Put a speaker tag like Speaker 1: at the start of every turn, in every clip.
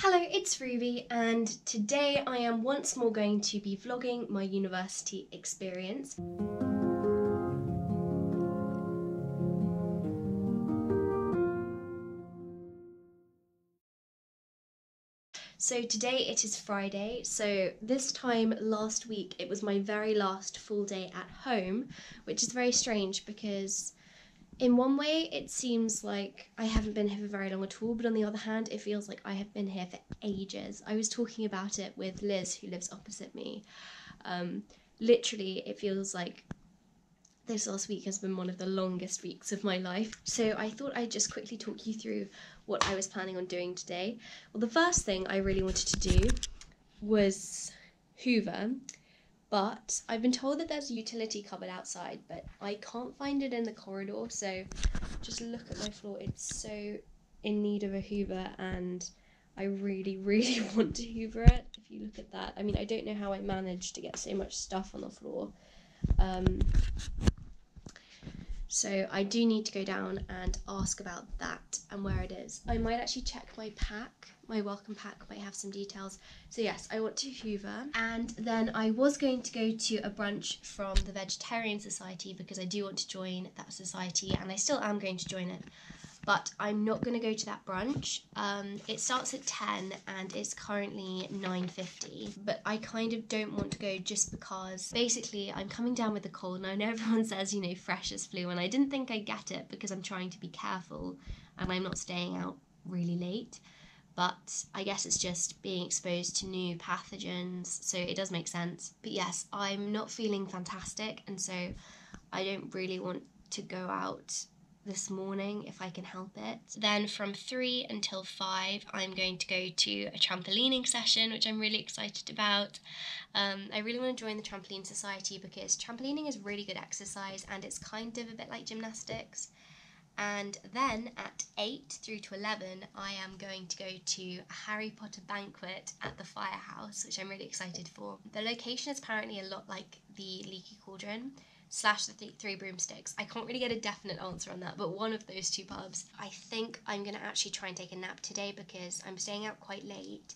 Speaker 1: Hello, it's Ruby, and today I am once more going to be vlogging my university experience. So today it is Friday, so this time last week it was my very last full day at home, which is very strange because in one way, it seems like I haven't been here for very long at all, but on the other hand, it feels like I have been here for ages. I was talking about it with Liz, who lives opposite me. Um, literally, it feels like this last week has been one of the longest weeks of my life. So I thought I'd just quickly talk you through what I was planning on doing today. Well, the first thing I really wanted to do was hoover but I've been told that there's a utility cupboard outside, but I can't find it in the corridor. So just look at my floor. It's so in need of a hoover, and I really, really want to hoover it. If you look at that, I mean, I don't know how I managed to get so much stuff on the floor. Um, so I do need to go down and ask about that and where it is. I might actually check my pack. My welcome pack might have some details. So yes, I want to hoover. And then I was going to go to a brunch from the Vegetarian Society because I do want to join that society and I still am going to join it but I'm not going to go to that brunch. Um, it starts at 10 and it's currently 9.50, but I kind of don't want to go just because basically I'm coming down with a cold and I know everyone says, you know, freshers flu and I didn't think I'd get it because I'm trying to be careful and I'm not staying out really late. But I guess it's just being exposed to new pathogens, so it does make sense. But yes, I'm not feeling fantastic, and so I don't really want to go out this morning if I can help it. Then from 3 until 5, I'm going to go to a trampolining session, which I'm really excited about. Um, I really want to join the Trampoline Society because trampolining is really good exercise and it's kind of a bit like gymnastics. And then at 8 through to 11, I am going to go to a Harry Potter banquet at the Firehouse, which I'm really excited for. The location is apparently a lot like the Leaky Cauldron, slash the th- three broomsticks. I can't really get a definite answer on that, but one of those two pubs. I think I'm gonna actually try and take a nap today because I'm staying out quite late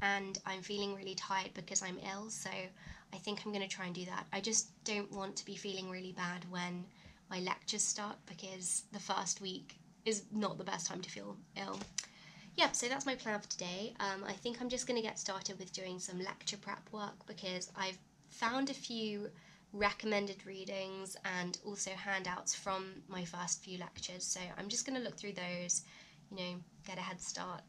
Speaker 1: and I'm feeling really tired because I'm ill, so I think I'm gonna try and do that. I just don't want to be feeling really bad when my lectures start because the first week is not the best time to feel ill. Yeah, so that's my plan for today. Um, I think I'm just going to get started with doing some lecture prep work because I've found a few recommended readings and also handouts from my first few lectures. So I'm just going to look through those, you know, get a head start.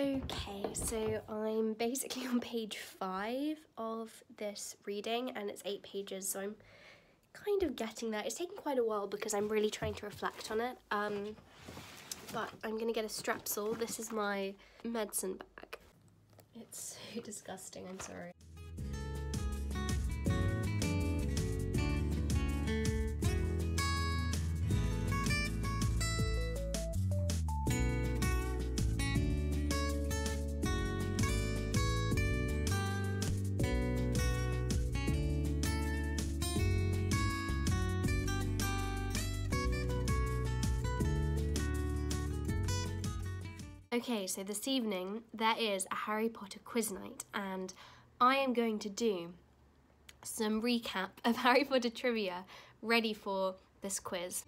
Speaker 1: Okay, so I'm basically on page five of this reading and it's eight pages, so I'm kind of getting there. It's taken quite a while because I'm really trying to reflect on it. Um, but I'm gonna get a strepsil. This is my medicine bag. It's so disgusting, I'm sorry. Okay, so this evening there is a Harry Potter quiz night, and I am going to do some recap of Harry Potter trivia ready for this quiz.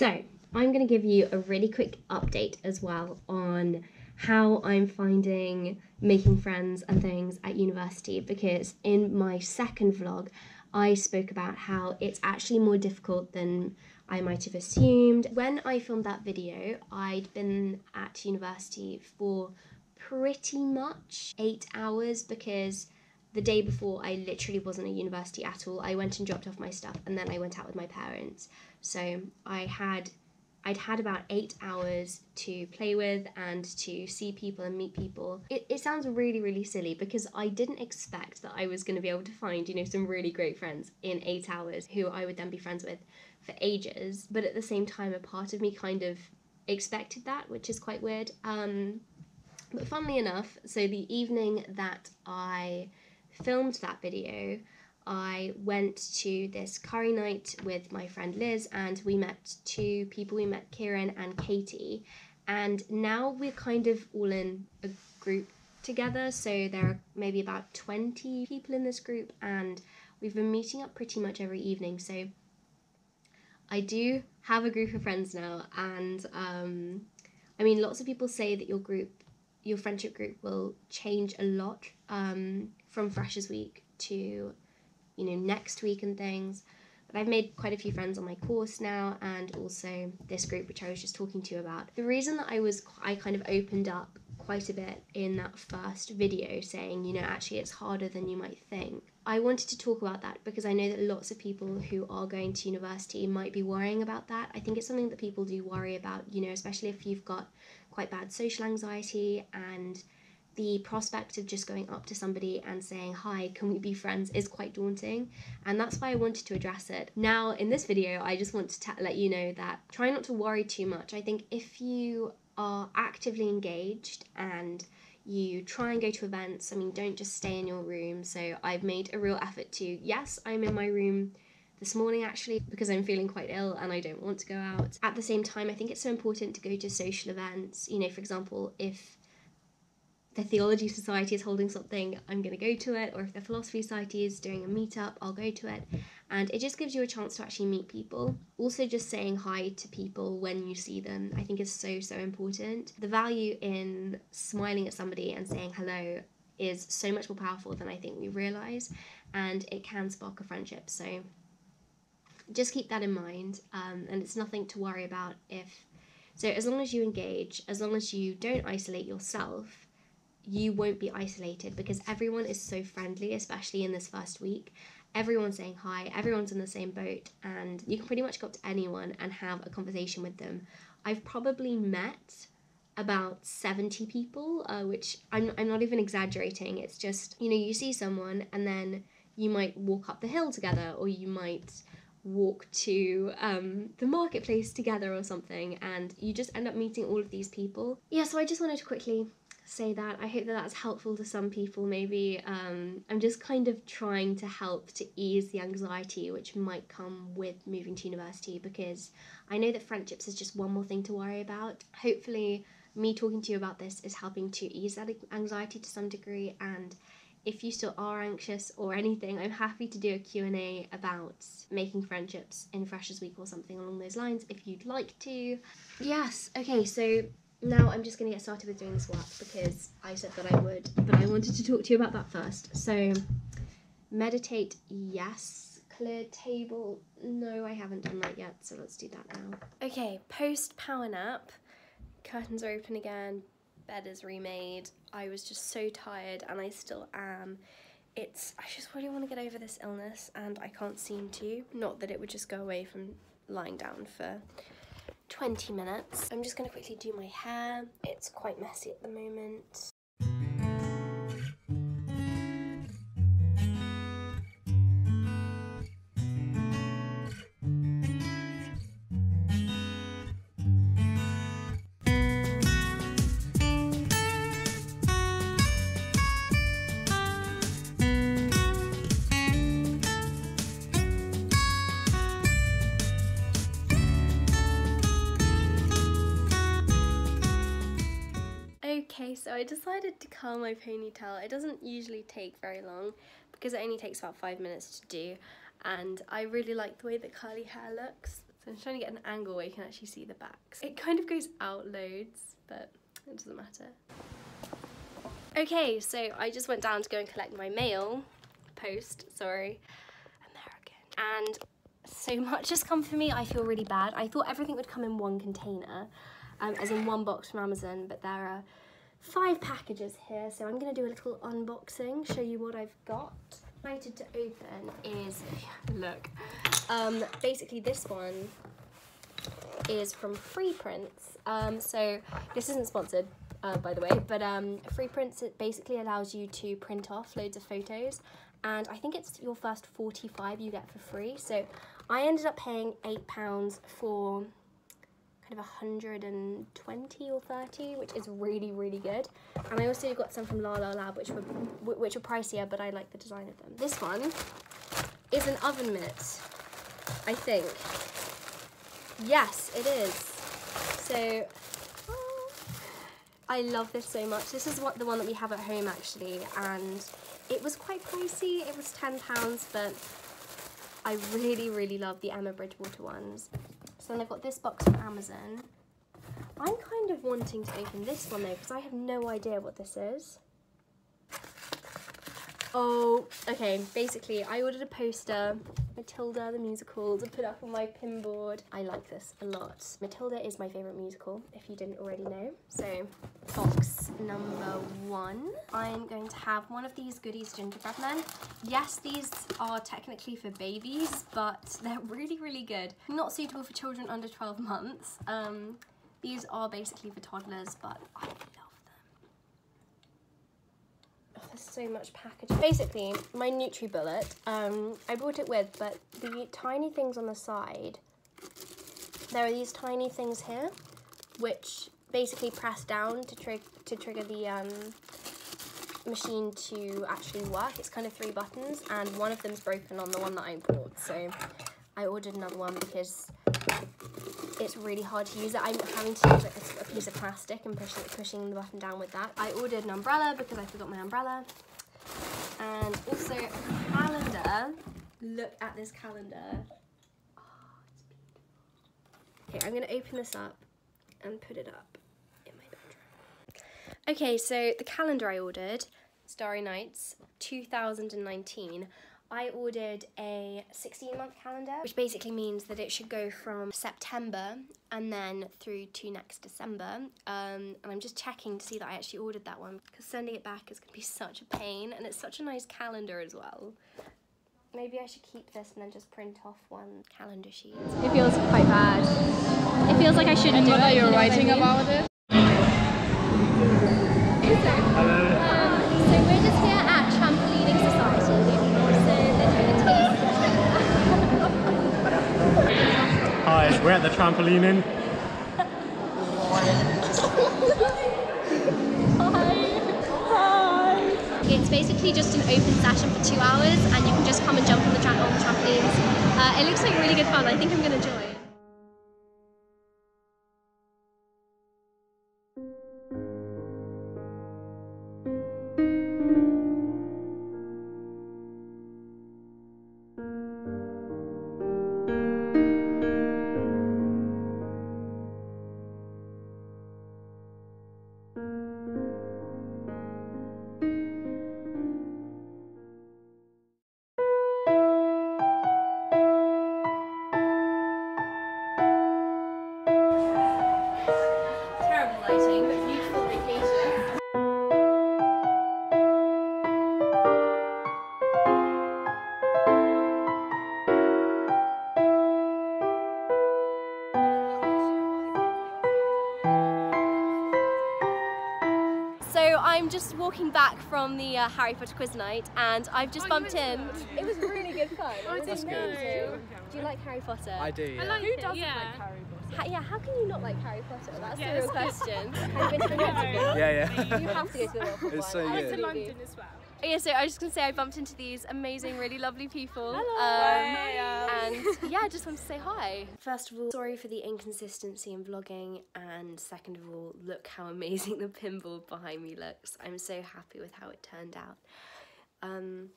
Speaker 1: So, I'm going to give you a really quick update as well on how I'm finding making friends and things at university because in my second vlog, I spoke about how it's actually more difficult than I might have assumed. When I filmed that video, I'd been at university for pretty much eight hours because the day before I literally wasn't at university at all. I went and dropped off my stuff and then I went out with my parents. So I had I'd had about eight hours to play with and to see people and meet people. It, it sounds really, really silly because I didn't expect that I was going to be able to find, you know, some really great friends in eight hours who I would then be friends with for ages. But at the same time, a part of me kind of expected that, which is quite weird. Um, but funnily enough, so the evening that I filmed that video, I went to this curry night with my friend Liz, and we met two people. We met Kieran and Katie, and now we're kind of all in a group together. So there are maybe about 20 people in this group, and we've been meeting up pretty much every evening. So I do have a group of friends now, and um, I mean, lots of people say that your group, your friendship group, will change a lot um, from Freshers Week to you know, next week and things. But I've made quite a few friends on my course now and also this group which I was just talking to you about. The reason that I was I kind of opened up quite a bit in that first video saying, you know, actually it's harder than you might think. I wanted to talk about that because I know that lots of people who are going to university might be worrying about that. I think it's something that people do worry about, you know, especially if you've got quite bad social anxiety and the prospect of just going up to somebody and saying, Hi, can we be friends is quite daunting. And that's why I wanted to address it. Now, in this video, I just want to let you know that try not to worry too much. I think if you are actively engaged and you try and go to events, I mean, don't just stay in your room. So I've made a real effort to, yes, I'm in my room this morning actually because I'm feeling quite ill and I don't want to go out. At the same time, I think it's so important to go to social events. You know, for example, if the Theology Society is holding something, I'm going to go to it, or if the Philosophy Society is doing a meetup, I'll go to it. And it just gives you a chance to actually meet people. Also, just saying hi to people when you see them, I think is so, so important. The value in smiling at somebody and saying hello is so much more powerful than I think we realise, and it can spark a friendship. So just keep that in mind, um, and it's nothing to worry about if. So, as long as you engage, as long as you don't isolate yourself, you won't be isolated because everyone is so friendly, especially in this first week. Everyone's saying hi, everyone's in the same boat, and you can pretty much go up to anyone and have a conversation with them. I've probably met about 70 people, uh, which I'm, I'm not even exaggerating. It's just, you know, you see someone and then you might walk up the hill together, or you might walk to um, the marketplace together or something, and you just end up meeting all of these people. Yeah, so I just wanted to quickly say that. I hope that that's helpful to some people, maybe. Um, I'm just kind of trying to help to ease the anxiety which might come with moving to university because I know that friendships is just one more thing to worry about. Hopefully, me talking to you about this is helping to ease that anxiety to some degree and if you still are anxious or anything i'm happy to do a q&a about making friendships in freshers week or something along those lines if you'd like to yes okay so now I'm just going to get started with doing this work because I said that I would, but I wanted to talk to you about that first. So, meditate, yes. Clear table, no, I haven't done that yet, so let's do that now. Okay, post power nap, curtains are open again, bed is remade. I was just so tired and I still am. It's, I just really want to get over this illness and I can't seem to. Not that it would just go away from lying down for 20 minutes. I'm just going to quickly do my hair. It's quite messy at the moment. So I decided to curl my ponytail. It doesn't usually take very long because it only takes about five minutes to do and I really like the way that curly hair looks. So I'm trying to get an angle where you can actually see the backs. It kind of goes out loads, but it doesn't matter. Okay, so I just went down to go and collect my mail, post, sorry, American, and so much has come for me, I feel really bad. I thought everything would come in one container, um, as in one box from Amazon, but there are five packages here, so I'm gonna do a little unboxing, show you what I've got. Excited to open is, look, um, basically this one is from Freeprints. Um, so this isn't sponsored, uh, by the way, but um, Free Prints it basically allows you to print off loads of photos, and I think it's your first 45 you get for free. So I ended up paying eight pounds for kind of 120 or 30, which is really, really good. And I also got some from Lalalab, which were which were pricier, but I like the design of them. This one is an oven mitt, I think. Yes, it is. So I love this so much. This is what the one that we have at home actually, and it was quite pricey. It was ten pounds, but I really, really love the Emma Bridgewater ones. So then I've got this box from Amazon. I'm kind of wanting to open this one though, because I have no idea what this is. Oh, okay, basically I ordered a poster, Matilda the musical, to put up on my pin board. I like this a lot. Matilda is my favourite musical, if you didn't already know. So, box number one. I'm going to have one of these Goodies gingerbread men. Yes, these are technically for babies, but they're really, really good. Not suitable for children under 12 months. Um, these are basically for toddlers, but I love them. Oh, there's so much packaging. Basically, my NutriBullet, um, I brought it with, but the tiny things on the side, there are these tiny things here, which basically press down to, trig to trigger the um, machine to actually work. It's kind of three buttons, and one of them's broken on the one that I bought, so I ordered another one because it's really hard to use it. I'm having to use a, a piece of plastic and pushing, pushing the button down with that. I ordered an umbrella because I forgot my umbrella. And also a calendar. Look at this calendar. Oh, okay, I'm going to open this up and put it up. Okay, so the calendar I ordered, Starry Nights 2019, I ordered a 16 month calendar, which basically means that it should go from September and then through to next December. Um, and I'm just checking to see that I actually ordered that one because sending it back is going to be such a pain and it's such a nice calendar as well. Maybe I should keep this and then just print off one calendar sheet. It feels quite bad. It feels like I shouldn't do it.
Speaker 2: You're writing about it?
Speaker 3: Hi, we're at the trampoline inn.
Speaker 1: It's basically just an open session for two hours and you can just come and jump on the, tra on the trampolines. Uh, it looks like really good fun. I think I'm going to join. Just walking back from the uh, Harry Potter quiz night and I've just oh, bumped in. It was really good fun.
Speaker 2: I didn't know.
Speaker 1: Do you like Harry Potter?
Speaker 3: I do, yeah. I
Speaker 2: like Who doesn't yeah. like Harry Potter?
Speaker 1: Ha yeah, how can you not like Harry Potter? That's
Speaker 2: yeah,
Speaker 1: the real question. Have you been to the
Speaker 3: Yeah, yeah.
Speaker 1: You have to go to the Watford
Speaker 3: It's so
Speaker 2: good.
Speaker 3: I
Speaker 2: went to London as well.
Speaker 1: Oh, yeah, so I was just gonna say I bumped into these amazing, really lovely people.
Speaker 2: Hello.
Speaker 1: Um, and yeah, I just wanted to say hi. First of all, sorry for the inconsistency in vlogging, and second of all, look how amazing the pinboard behind me looks. I'm so happy with how it turned out. Um,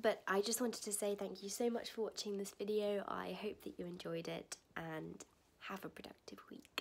Speaker 1: but I just wanted to say thank you so much for watching this video. I hope that you enjoyed it and have a productive week.